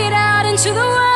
it out into the world.